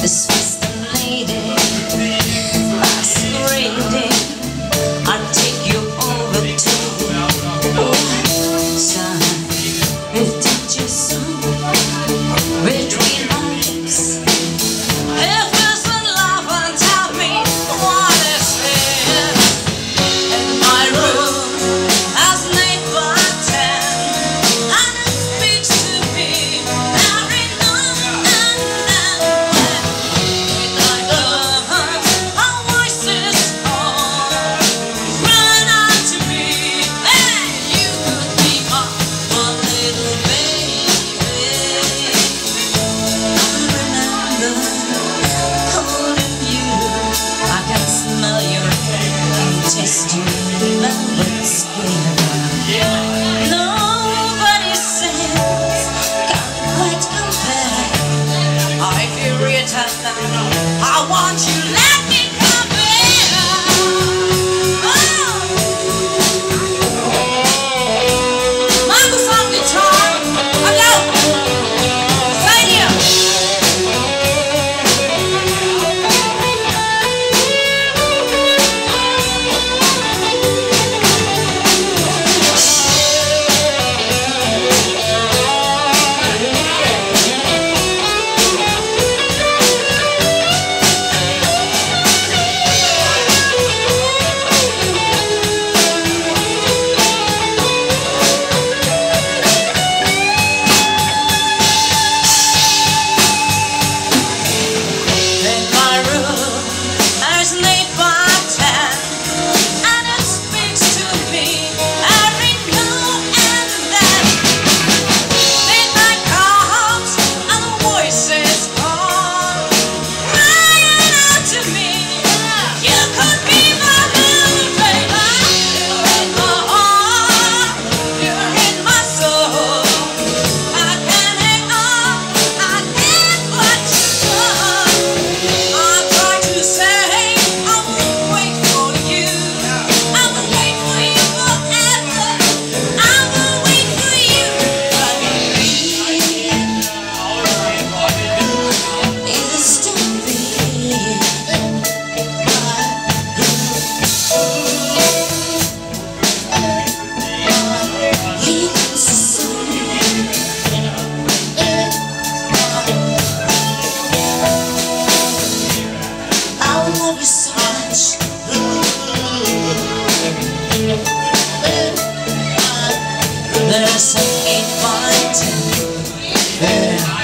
This There's an by ten.